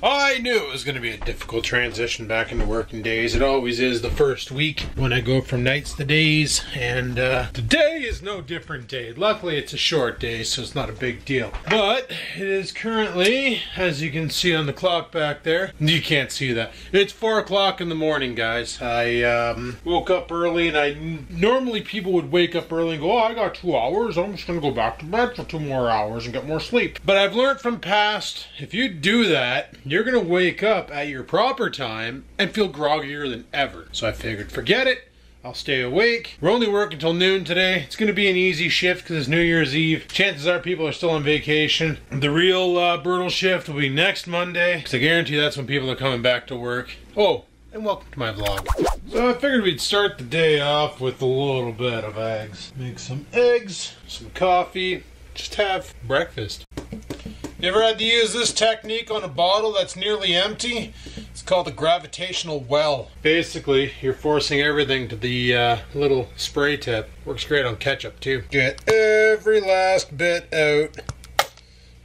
I knew it was going to be a difficult transition back into working days. It always is the first week when I go from nights to days, and uh, today is no different day. Luckily, it's a short day, so it's not a big deal. But it is currently, as you can see on the clock back there, you can't see that. It's four o'clock in the morning, guys. I um, woke up early, and I normally people would wake up early and go, "Oh, I got two hours. I'm just going to go back to bed for two more hours and get more sleep." But I've learned from past, if you do that you're gonna wake up at your proper time and feel groggier than ever. So I figured, forget it. I'll stay awake. We're only working until noon today. It's going to be an easy shift because it's New Year's Eve. Chances are people are still on vacation. The real uh, brutal shift will be next Monday because I guarantee that's when people are coming back to work. Oh, and welcome to my vlog. So I figured we'd start the day off with a little bit of eggs. Make some eggs, some coffee, just have breakfast. You ever had to use this technique on a bottle that's nearly empty? It's called a gravitational well. Basically, you're forcing everything to the uh, little spray tip. Works great on ketchup too. Get every last bit out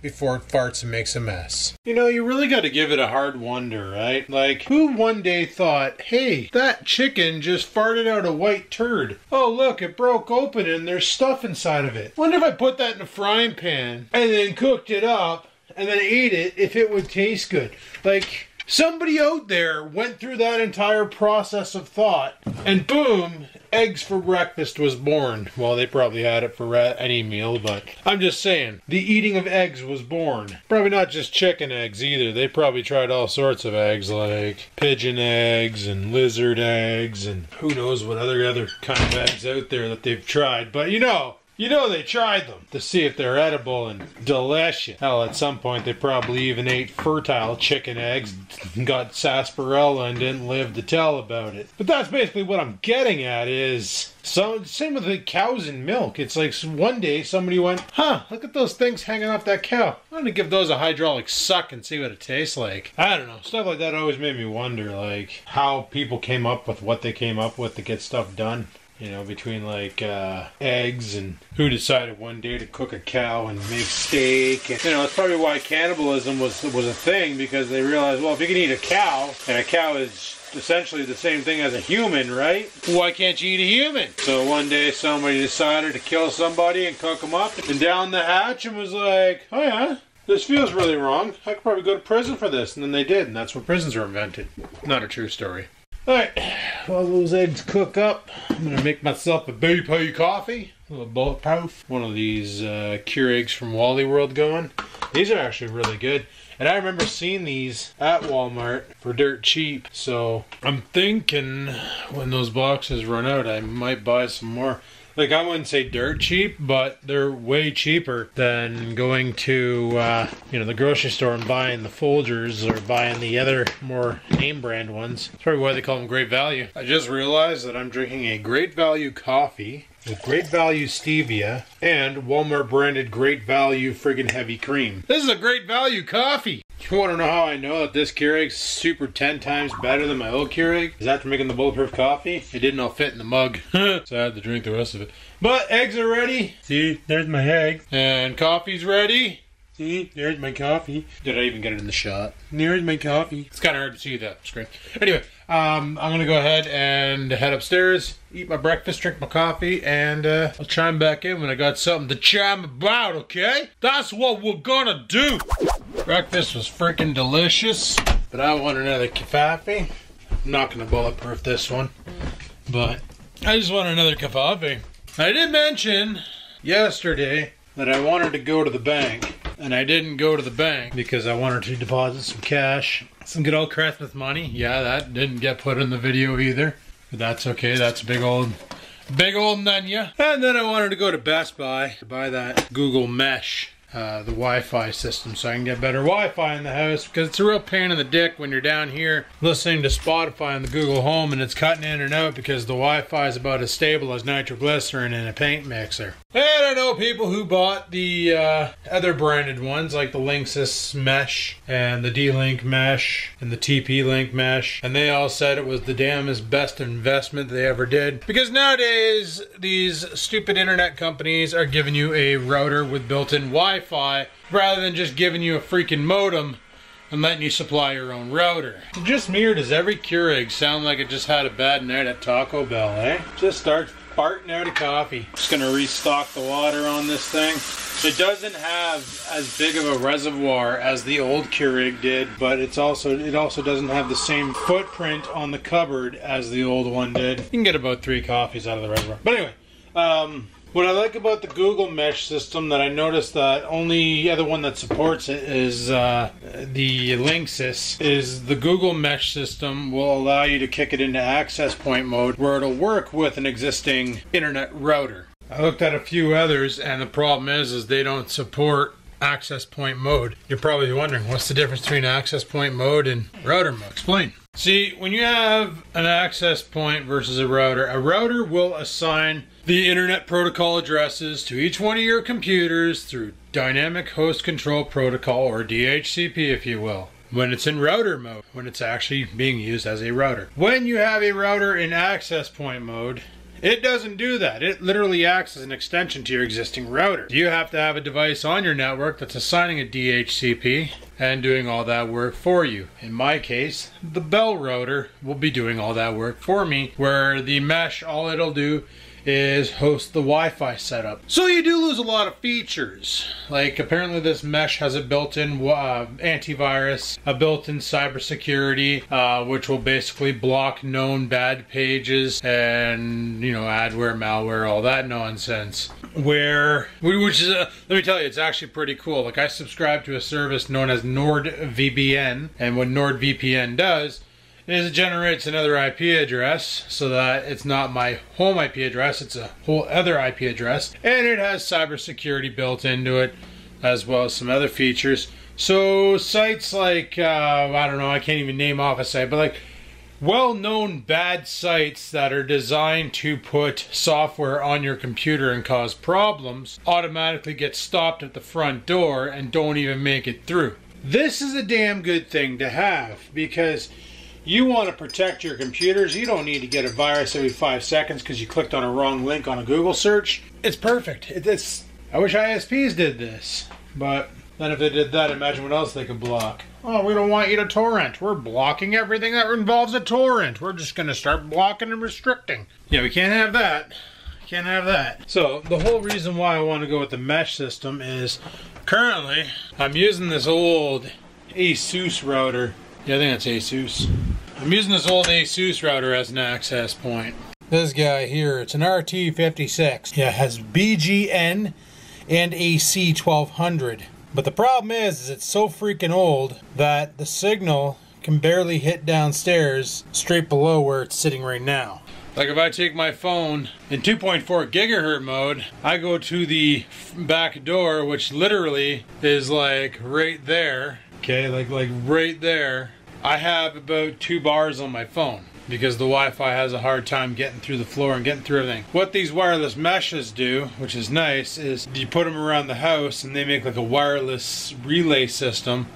before it farts and makes a mess. You know, you really got to give it a hard wonder, right? Like, who one day thought, hey, that chicken just farted out a white turd. Oh, look, it broke open and there's stuff inside of it. Wonder if I put that in a frying pan and then cooked it up and then ate it, if it would taste good. Like, Somebody out there went through that entire process of thought, and boom, eggs for breakfast was born. Well, they probably had it for any meal, but I'm just saying, the eating of eggs was born. Probably not just chicken eggs either. They probably tried all sorts of eggs, like pigeon eggs and lizard eggs, and who knows what other other kind of eggs out there that they've tried. But you know, you know they tried them to see if they're edible and delicious. Hell, at some point they probably even ate fertile chicken eggs, got salmonella, and didn't live to tell about it. But that's basically what I'm getting at is so same with the cows and milk. It's like one day somebody went, "Huh, look at those things hanging off that cow. I'm gonna give those a hydraulic suck and see what it tastes like." I don't know. Stuff like that always made me wonder, like how people came up with what they came up with to get stuff done you know, between like uh, eggs and who decided one day to cook a cow and make steak. And, you know, that's probably why cannibalism was was a thing because they realized, well, if you can eat a cow, and a cow is essentially the same thing as a human, right? Why can't you eat a human? So one day somebody decided to kill somebody and cook them up, and down the hatch and was like, oh yeah. This feels really wrong. I could probably go to prison for this. And then they did, and that's when prisons were invented. Not a true story. Alright, while those eggs cook up, I'm going to make myself a BP coffee. A little bulletproof. One of these uh, Keurigs from Wally World going. These are actually really good. And I remember seeing these at Walmart for dirt cheap. So I'm thinking when those boxes run out, I might buy some more like I wouldn't say dirt cheap, but they're way cheaper than going to uh, you know the grocery store and buying the Folgers or buying the other more name brand ones. That's probably why they call them Great Value. I just realized that I'm drinking a Great Value coffee with Great Value Stevia and Walmart branded Great Value friggin' heavy cream. This is a Great Value coffee. Want to know how I know that this Keurig's super 10 times better than my old Keurig? Is after making the bulletproof coffee, it didn't all fit in the mug. so I had to drink the rest of it. But eggs are ready. See, there's my egg. And coffee's ready. See, there's my coffee. Did I even get it in the shot? There's my coffee. It's kind of hard to see that screen. Anyway, um, I'm gonna go ahead and head upstairs, eat my breakfast, drink my coffee, and uh, I'll chime back in when I got something to chime about. Okay? That's what we're gonna do. Breakfast was freaking delicious, but I want another coffee. I'm not gonna bulletproof this one, but I just want another coffee. I did mention yesterday that I wanted to go to the bank and I didn't go to the bank because I wanted to deposit some cash, some good old Christmas money. Yeah, that didn't get put in the video either, but that's okay. That's a big old, big old nunya. And then I wanted to go to Best Buy to buy that Google Mesh uh, the Wi-Fi system so I can get better Wi-Fi in the house because it's a real pain in the dick when you're down here listening to Spotify on the Google Home and it's cutting in and out because the Wi-Fi is about as stable as nitroglycerin in a paint mixer. And I know people who bought the uh, other branded ones like the Linksys Mesh and the D-Link Mesh and the TP-Link Mesh and they all said it was the damnest best investment they ever did because nowadays these stupid internet companies are giving you a router with built-in Wi-Fi rather than just giving you a freaking modem and letting you supply your own router. Just me or does every Keurig sound like it just had a bad night at Taco Bell, eh? Just starts farting out of coffee. Just gonna restock the water on this thing. It doesn't have as big of a reservoir as the old Keurig did, but it's also it also doesn't have the same footprint on the cupboard as the old one did. You can get about three coffees out of the reservoir. But anyway, um, what I like about the Google Mesh system that I noticed that only the other one that supports it is uh, the Linksys is the Google Mesh system will allow you to kick it into access point mode where it'll work with an existing internet router. I looked at a few others and the problem is is they don't support access point mode. You're probably wondering what's the difference between access point mode and router mode. Explain. See, when you have an access point versus a router, a router will assign the Internet Protocol addresses to each one of your computers through Dynamic Host Control Protocol, or DHCP if you will when it's in router mode, when it's actually being used as a router. When you have a router in access point mode, it doesn't do that. It literally acts as an extension to your existing router. You have to have a device on your network that's assigning a DHCP and doing all that work for you. In my case, the Bell router will be doing all that work for me, where the mesh, all it'll do is host the Wi-Fi setup. So you do lose a lot of features. Like apparently this mesh has a built-in uh, antivirus, a built-in cybersecurity, uh, which will basically block known bad pages and you know adware, malware, all that nonsense. Where which is uh, let me tell you, it's actually pretty cool. Like I subscribe to a service known as NordVPN, and what NordVPN does is it generates another IP address so that it's not my home IP address, it's a whole other IP address, and it has cybersecurity built into it as well as some other features. So sites like uh, I don't know, I can't even name off a site, but like well-known bad sites that are designed to put software on your computer and cause problems automatically get stopped at the front door and don't even make it through. This is a damn good thing to have because you want to protect your computers. You don't need to get a virus every five seconds because you clicked on a wrong link on a Google search. It's perfect. It's. I wish ISPs did this, but then if they did that, imagine what else they could block. Oh, we don't want you to torrent. We're blocking everything that involves a torrent. We're just going to start blocking and restricting. Yeah, we can't have that. Can't have that. So the whole reason why I want to go with the mesh system is currently I'm using this old ASUS router. Yeah, I think that's ASUS. I'm using this old ASUS router as an access point. This guy here, it's an RT56. Yeah, it has BGN and AC1200. But the problem is, is it's so freaking old that the signal can barely hit downstairs straight below where it's sitting right now. Like if I take my phone in 2.4 gigahertz mode, I go to the back door, which literally is like right there. Okay, like like right there. I have about two bars on my phone because the Wi-Fi has a hard time getting through the floor and getting through everything. What these wireless meshes do, which is nice, is you put them around the house and they make like a wireless relay system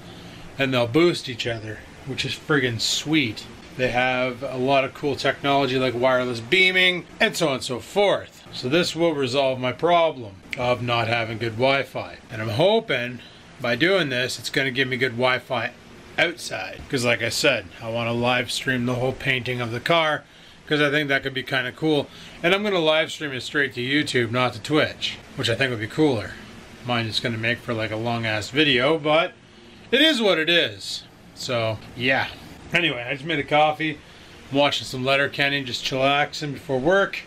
and they'll boost each other, which is friggin' sweet. They have a lot of cool technology like wireless beaming and so on and so forth. So this will resolve my problem of not having good Wi-Fi. And I'm hoping by doing this, it's going to give me good Wi-Fi outside. Because like I said, I want to live stream the whole painting of the car because I think that could be kind of cool. And I'm going to live stream it straight to YouTube, not to Twitch, which I think would be cooler. Mine is going to make for like a long ass video, but it is what it is. So, yeah. Anyway, I just made a coffee. I'm watching some letter Letterkenny, just chillaxing before work.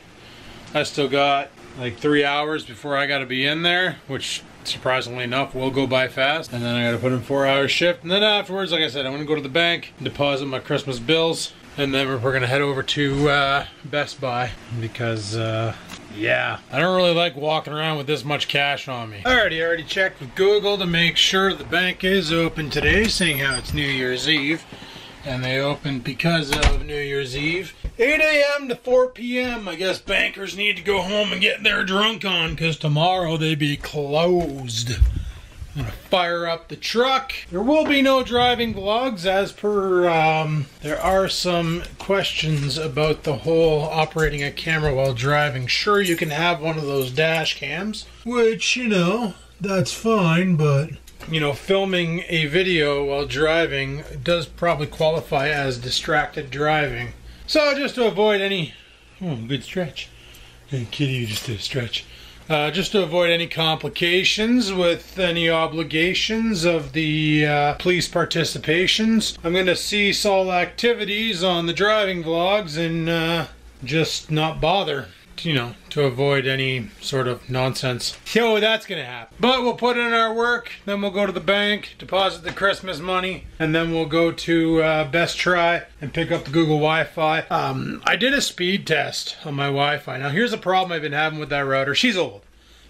I still got like three hours before I got to be in there, which surprisingly enough, will go by fast. And then I gotta put in four hour shift. And then afterwards, like I said, I'm gonna go to the bank, deposit my Christmas bills, and then we're gonna head over to uh, Best Buy because, uh, yeah, I don't really like walking around with this much cash on me. I already checked with Google to make sure the bank is open today, seeing how it's New Year's Eve. And they opened because of New Year's Eve. 8 a.m. to 4 p.m. I guess bankers need to go home and get their drunk on because tomorrow they be closed. I'm gonna fire up the truck. There will be no driving vlogs as per, um, there are some questions about the whole operating a camera while driving. Sure, you can have one of those dash cams, which, you know, that's fine, but you know, filming a video while driving does probably qualify as distracted driving. So just to avoid any, oh, good stretch. Hey, kitty, just did a stretch. Uh, just to avoid any complications with any obligations of the uh, police participations, I'm going to cease all activities on the driving vlogs and uh, just not bother you know, to avoid any sort of nonsense. So that's gonna happen. But we'll put in our work, then we'll go to the bank, deposit the Christmas money, and then we'll go to uh, Best Try and pick up the Google Wi-Fi. Um, I did a speed test on my Wi-Fi. Now here's a problem I've been having with that router. She's old.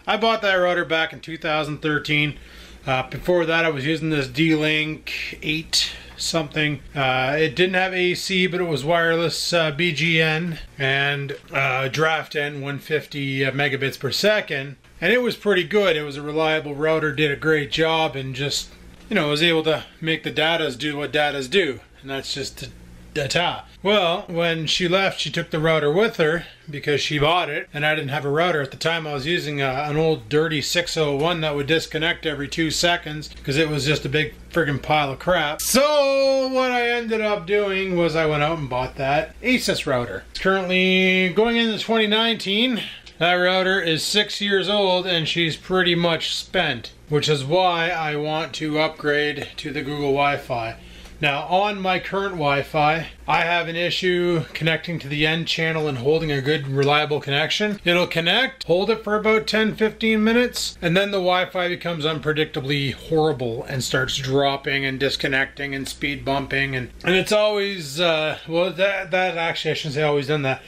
I bought that router back in 2013. Uh, before that, I was using this D-Link 8 something. Uh, it didn't have AC, but it was wireless uh, BGN and uh, draft N 150 uh, megabits per second. And it was pretty good. It was a reliable router, did a great job, and just, you know, was able to make the datas do what datas do. And that's just data. Well, when she left, she took the router with her because she bought it, and I didn't have a router at the time. I was using a, an old dirty 601 that would disconnect every two seconds because it was just a big friggin' pile of crap. So what I ended up doing was I went out and bought that Asus router. It's currently going into 2019. That router is six years old and she's pretty much spent, which is why I want to upgrade to the Google Wi-Fi. Now on my current Wi-Fi, I have an issue connecting to the N channel and holding a good reliable connection. It'll connect, hold it for about 10-15 minutes, and then the Wi-Fi becomes unpredictably horrible and starts dropping and disconnecting and speed bumping and, and it's always, uh, well that, that actually I shouldn't say always done that.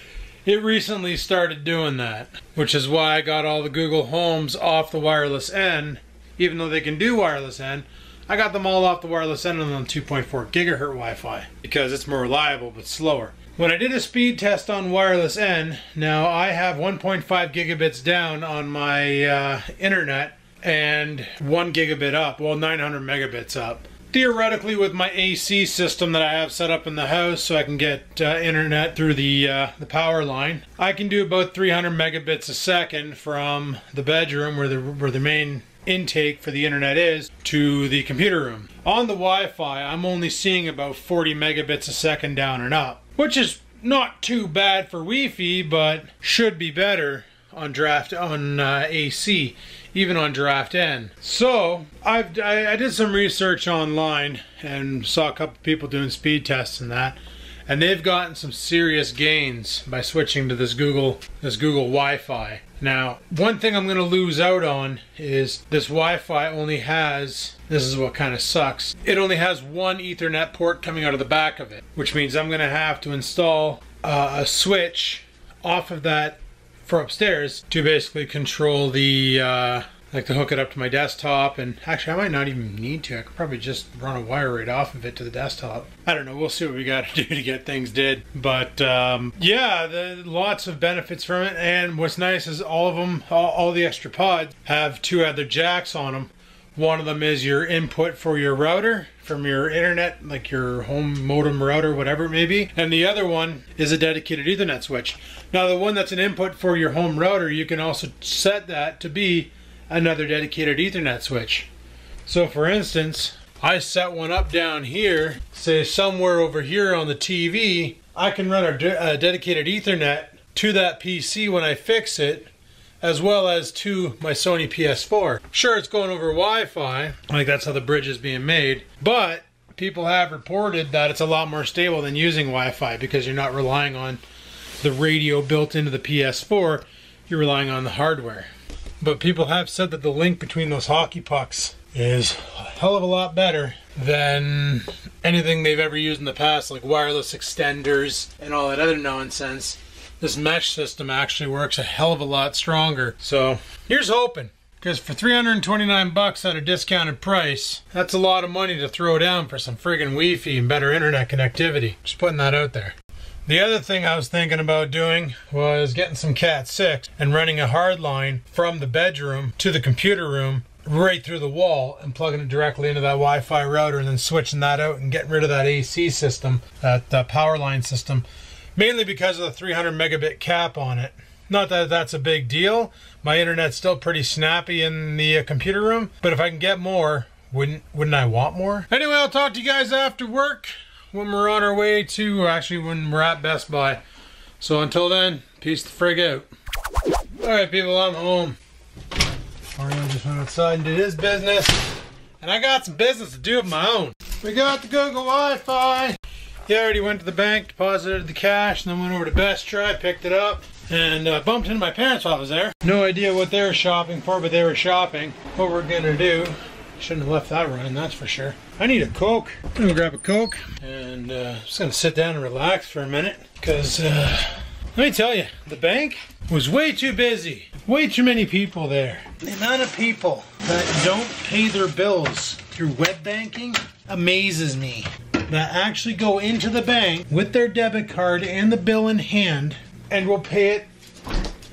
It recently started doing that, which is why I got all the Google Homes off the wireless N, even though they can do wireless N, I got them all off the wireless N on 2.4 gigahertz Wi-Fi because it's more reliable but slower. When I did a speed test on wireless N, now I have 1.5 gigabits down on my uh, internet and 1 gigabit up, well 900 megabits up. Theoretically with my AC system that I have set up in the house so I can get uh, internet through the, uh, the power line, I can do about 300 megabits a second from the bedroom where the, where the main intake for the internet is to the computer room. On the Wi-Fi, I'm only seeing about 40 megabits a second down and up, which is not too bad for Wi-Fi, but should be better on draft on uh, AC, even on draft N. So I've I, I did some research online and saw a couple people doing speed tests and that and they've gotten some serious gains by switching to this Google this Google Wi-Fi. Now, one thing I'm going to lose out on is this Wi-Fi only has this is what kind of sucks. It only has one Ethernet port coming out of the back of it, which means I'm going to have to install uh, a switch off of that for upstairs to basically control the uh, like to hook it up to my desktop and actually I might not even need to. I could probably just run a wire right off of it to the desktop. I don't know. We'll see what we got to do to get things did. But um, yeah, the, lots of benefits from it. And what's nice is all of them, all, all the extra pods have two other jacks on them. One of them is your input for your router from your internet, like your home modem router, whatever it may be. And the other one is a dedicated Ethernet switch. Now, the one that's an input for your home router, you can also set that to be another dedicated Ethernet switch. So for instance, I set one up down here, say somewhere over here on the TV, I can run a, de a dedicated Ethernet to that PC when I fix it, as well as to my Sony PS4. Sure, it's going over Wi-Fi, like that's how the bridge is being made, but people have reported that it's a lot more stable than using Wi-Fi because you're not relying on the radio built into the PS4, you're relying on the hardware. But people have said that the link between those hockey pucks is a hell of a lot better than anything they've ever used in the past, like wireless extenders and all that other nonsense. This mesh system actually works a hell of a lot stronger. So here's hoping. Because for 329 bucks at a discounted price, that's a lot of money to throw down for some friggin' Wi-Fi and better internet connectivity. Just putting that out there. The other thing I was thinking about doing was getting some Cat 6 and running a hard line from the bedroom to the computer room right through the wall and plugging it directly into that Wi-Fi router and then switching that out and getting rid of that AC system, that uh, power line system, mainly because of the 300 megabit cap on it. Not that that's a big deal. My internet's still pretty snappy in the uh, computer room, but if I can get more Wouldn't wouldn't I want more? Anyway, I'll talk to you guys after work when we're on our way to actually when we're at Best Buy. So until then, peace the frig out. Alright people, I'm home. Mario just went outside and did his business. And I got some business to do of my own. We got the Google Wi-Fi. He already went to the bank, deposited the cash, and then went over to Best Try, picked it up, and uh, bumped into my parents was there. No idea what they were shopping for, but they were shopping. What we're gonna do, shouldn't have left that running, that's for sure. I need a Coke. I'm gonna grab a Coke, and uh, just gonna sit down and relax for a minute, because uh, let me tell you, the bank was way too busy. Way too many people there. The amount of people that don't pay their bills through web banking amazes me. That actually go into the bank with their debit card and the bill in hand and will pay it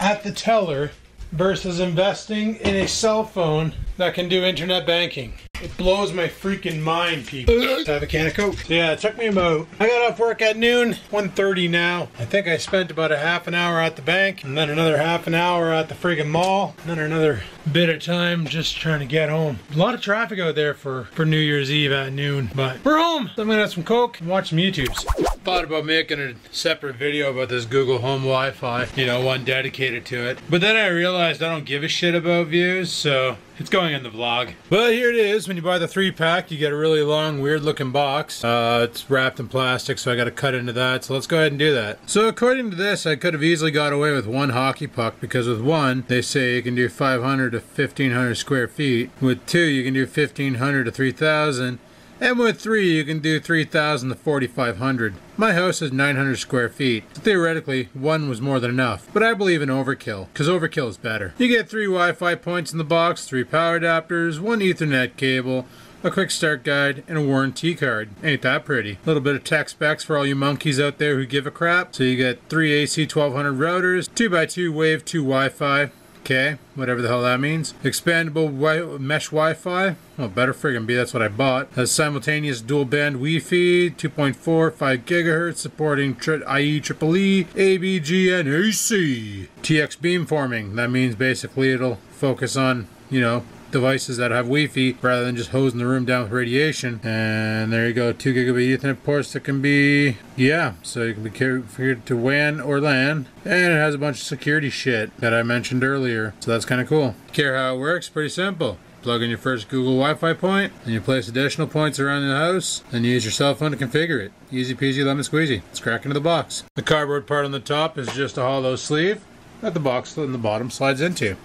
at the teller versus investing in a cell phone that can do internet banking. It blows my freaking mind, people. I have a can of Coke. Yeah, it took me about, I got off work at noon, 1.30 now. I think I spent about a half an hour at the bank, and then another half an hour at the friggin' mall, and then another bit of time just trying to get home. A lot of traffic out there for, for New Year's Eve at noon, but we're home. So I'm gonna have some Coke and watch some YouTubes. Thought about making a separate video about this Google Home Wi-Fi, you know, one dedicated to it. But then I realized I don't give a shit about views, so it's going in the vlog. But here it is. When you buy the three pack, you get a really long, weird looking box. Uh, it's wrapped in plastic, so I got to cut into that. So let's go ahead and do that. So according to this, I could have easily got away with one hockey puck because with one, they say you can do 500 to 1500 square feet. With two, you can do 1500 to 3000. And with three, you can do 3,000 to 4,500. My house is 900 square feet, so theoretically, one was more than enough. But I believe in overkill, because overkill is better. You get three Wi-Fi points in the box, three power adapters, one Ethernet cable, a quick start guide, and a warranty card. Ain't that pretty? A little bit of tech specs for all you monkeys out there who give a crap. So you get three AC 1200 routers, 2x2 Wave 2 Wi-Fi, Okay, whatever the hell that means. Expandable wi mesh Wi-Fi. Well, better friggin' be. That's what I bought. Has simultaneous dual band Wi-Fi, 2.4, 5 gigahertz, supporting IE EEE, ABG, and AC. TX beamforming. That means basically it'll focus on, you know, devices that have Wi-Fi rather than just hosing the room down with radiation. And there you go, 2 gigabit Ethernet ports that can be, yeah, so you can be configured to WAN or LAN. And it has a bunch of security shit that I mentioned earlier, so that's kind of cool. Care how it works? Pretty simple. Plug in your first Google Wi-Fi point, and you place additional points around the house, and use your cell phone to configure it. Easy peasy lemon squeezy. Let's crack into the box. The cardboard part on the top is just a hollow sleeve that the box in the bottom slides into.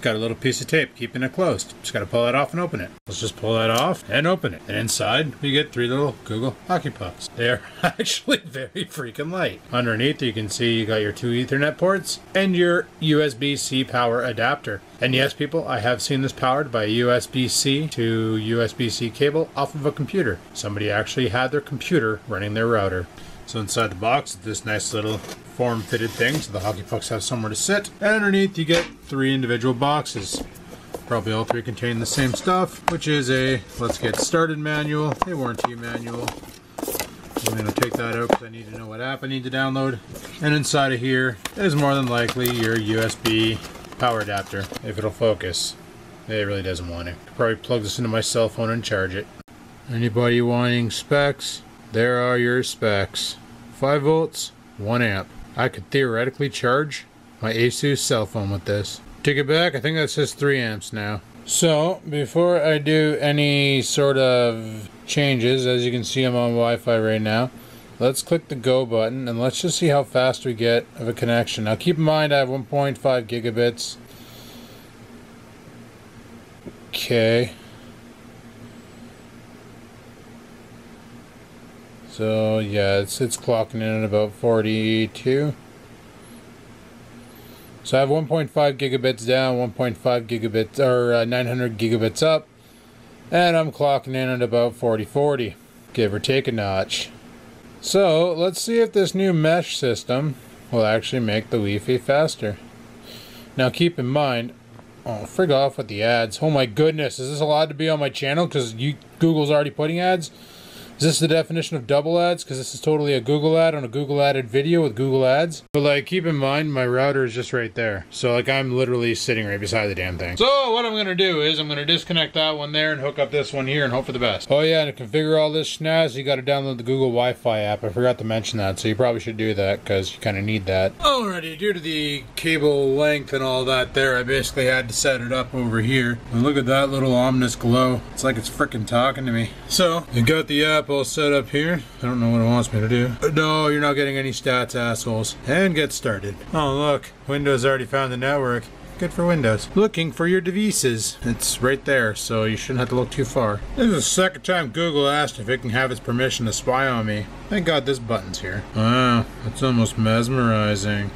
It's got a little piece of tape keeping it closed. Just got to pull that off and open it. Let's just pull that off and open it. And inside, we get three little Google hockey pucks. They're actually very freaking light. Underneath, you can see you got your two Ethernet ports and your USB-C power adapter. And yes, people, I have seen this powered by a USB-C to USB-C cable off of a computer. Somebody actually had their computer running their router. So inside the box, this nice little form-fitted thing, so the hockey pucks have somewhere to sit. And underneath, you get three individual boxes. Probably all three contain the same stuff, which is a let's get started manual, a warranty manual. I'm going to take that out because I need to know what app I need to download. And inside of here is more than likely your USB power adapter, if it'll focus. It really doesn't want to. Probably plug this into my cell phone and charge it. Anybody wanting specs? There are your specs. 5 volts, 1 amp. I could theoretically charge my Asus cell phone with this. Take it back, I think that says 3 amps now. So, before I do any sort of changes, as you can see I'm on Wi-Fi right now, let's click the go button and let's just see how fast we get of a connection. Now keep in mind I have 1.5 gigabits. Okay. So yeah, it's it's clocking in at about 42. So I have 1.5 gigabits down, 1.5 gigabits or uh, 900 gigabits up, and I'm clocking in at about 4040, give or take a notch. So let's see if this new mesh system will actually make the Wi-Fi faster. Now keep in mind, oh frig off with the ads. Oh my goodness, is this allowed to be on my channel? Because Google's already putting ads. Is this the definition of double ads? Because this is totally a Google ad on a Google added video with Google ads. But like, keep in mind, my router is just right there. So like, I'm literally sitting right beside the damn thing. So what I'm gonna do is I'm gonna disconnect that one there and hook up this one here and hope for the best. Oh yeah, and to configure all this snaz, you gotta download the Google Wi-Fi app. I forgot to mention that, so you probably should do that because you kind of need that. Alrighty, due to the cable length and all that there, I basically had to set it up over here. And look at that little ominous glow. It's like it's freaking talking to me. So, I got the app all set up here. I don't know what it wants me to do. Uh, no, you're not getting any stats, assholes. And get started. Oh, look. Windows already found the network. Good for Windows. Looking for your devices. It's right there, so you shouldn't have to look too far. This is the second time Google asked if it can have its permission to spy on me. Thank God this button's here. Wow, that's almost mesmerizing.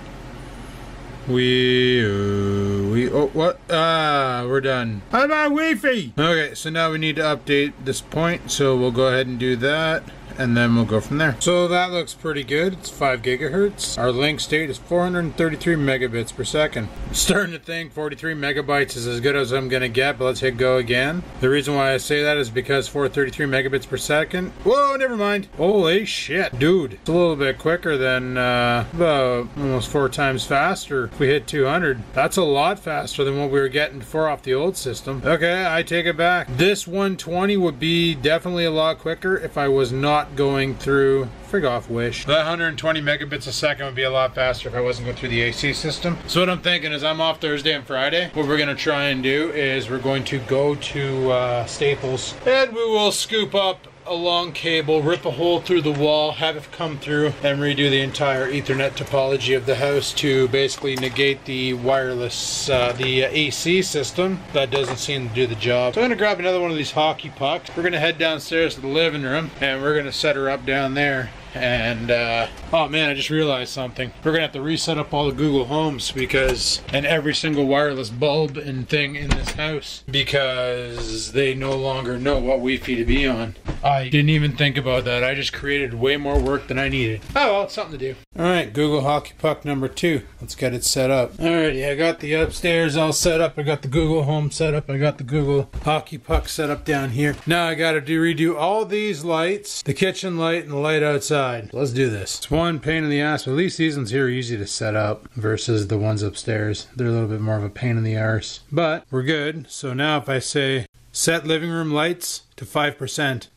We, uh, we, oh, what? Ah, we're done. How about Wi-Fi? Okay, so now we need to update this point, so we'll go ahead and do that and then we'll go from there. So that looks pretty good. It's 5 gigahertz. Our link state is 433 megabits per second. I'm starting to think 43 megabytes is as good as I'm gonna get, but let's hit go again. The reason why I say that is because 433 megabits per second. Whoa, never mind. Holy shit, dude. It's a little bit quicker than uh, about almost four times faster if we hit 200. That's a lot faster than what we were getting before off the old system. Okay, I take it back. This 120 would be definitely a lot quicker if I was not going through frig off wish. That 120 megabits a second would be a lot faster if i wasn't going through the ac system. So what i'm thinking is i'm off thursday and friday. What we're to try and do is we're going to go to uh, staples. And we will scoop up a long cable, rip a hole through the wall, have it come through, and redo the entire Ethernet topology of the house to basically negate the wireless, uh, the AC system. That doesn't seem to do the job. So I'm gonna grab another one of these hockey pucks. We're gonna head downstairs to the living room, and we're gonna set her up down there and uh, oh man I just realized something. We're gonna have to reset up all the Google Homes because and every single wireless bulb and thing in this house because they no longer know what Wi-Fi to be on. I didn't even think about that. I just created way more work than I needed. Oh well it's something to do. Alright Google Hockey Puck number two. Let's get it set up. Alright yeah I got the upstairs all set up. I got the Google Home set up. I got the Google Hockey Puck set up down here. Now I gotta do redo all these lights the kitchen light and the light outside Let's do this. It's one pain in the ass, but these ones here are easy to set up versus the ones upstairs. They're a little bit more of a pain in the arse. But we're good. So now if I say set living room lights to 5%,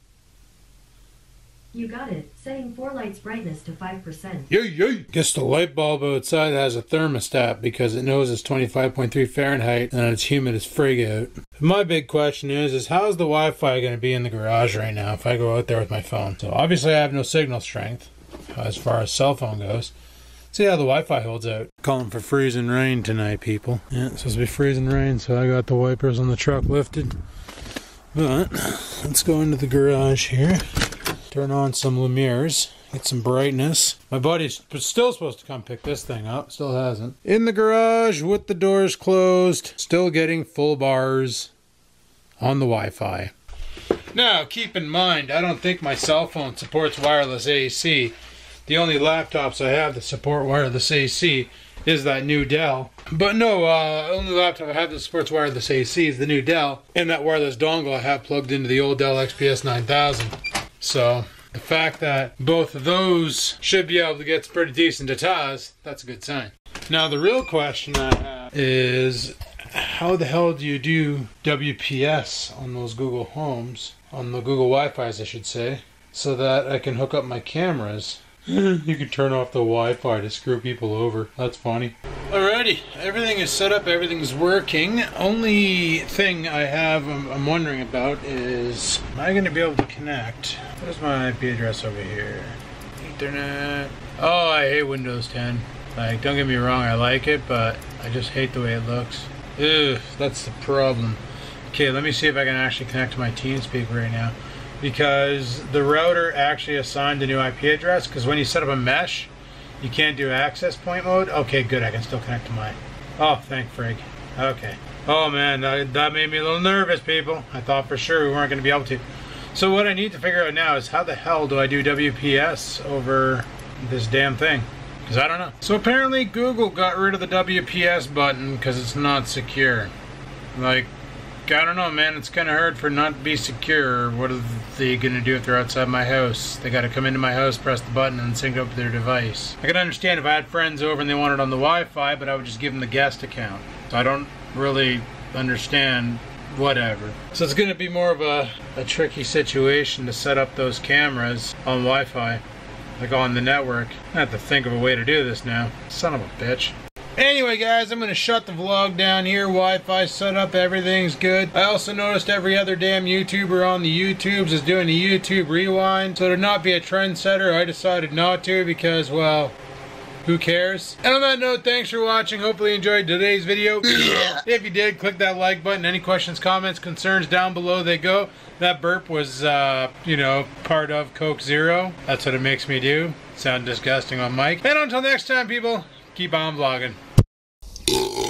you got it. Setting four lights brightness to 5%. Yay, yay. Guess the light bulb outside has a thermostat because it knows it's 25.3 Fahrenheit and it's humid as frig out. My big question is, is how's the Wi-Fi going to be in the garage right now if I go out there with my phone? So obviously I have no signal strength as far as cell phone goes. See how the Wi-Fi holds out. Calling for freezing rain tonight, people. Yeah, it's supposed to be freezing rain, so I got the wipers on the truck lifted. But let's go into the garage here. Turn on some Lumières. Get some brightness. My buddy's still supposed to come pick this thing up. Still hasn't. In the garage with the doors closed. Still getting full bars on the Wi-Fi. Now, keep in mind, I don't think my cell phone supports wireless AC. The only laptops I have that support wireless AC is that new Dell. But no, uh, only laptop I have that supports wireless AC is the new Dell, and that wireless dongle I have plugged into the old Dell XPS 9000. So the fact that both of those should be able to get pretty decent datas, that's a good sign. Now the real question I have is how the hell do you do WPS on those Google Homes, on the Google Wi-Fi's I should say, so that I can hook up my cameras you can turn off the Wi-Fi to screw people over. That's funny. Alrighty, everything is set up, everything's working. Only thing I have, I'm, I'm wondering about is, am I to be able to connect? Where's my IP address over here? Ethernet. Oh, I hate Windows 10. Like, don't get me wrong, I like it, but I just hate the way it looks. Ugh, that's the problem. Okay, let me see if I can actually connect to my TeamSpeak right now because the router actually assigned a new IP address because when you set up a mesh you can't do access point mode. Okay good I can still connect to mine oh thank frig. Okay. Oh man that, that made me a little nervous people. I thought for sure we weren't going to be able to. So what I need to figure out now is how the hell do I do WPS over this damn thing? Because I don't know. So apparently Google got rid of the WPS button because it's not secure. Like I don't know, man. It's kind of hard for not to be secure. What is they gonna do if they're outside my house? They gotta come into my house, press the button, and sync up their device. I can understand if I had friends over and they wanted on the Wi-Fi, but I would just give them the guest account. So I don't really understand whatever. So it's gonna be more of a, a tricky situation to set up those cameras on Wi-Fi, like on the network. I have to think of a way to do this now. Son of a bitch. Anyway, guys, I'm going to shut the vlog down here. Wi-Fi set up, everything's good. I also noticed every other damn YouTuber on the YouTubes is doing a YouTube rewind. So to not be a trendsetter, I decided not to because, well, who cares? And on that note, thanks for watching. Hopefully you enjoyed today's video. if you did, click that like button. Any questions, comments, concerns, down below they go. That burp was, uh, you know, part of Coke Zero. That's what it makes me do. Sound disgusting on mic. And until next time, people, keep on vlogging. Uh-oh.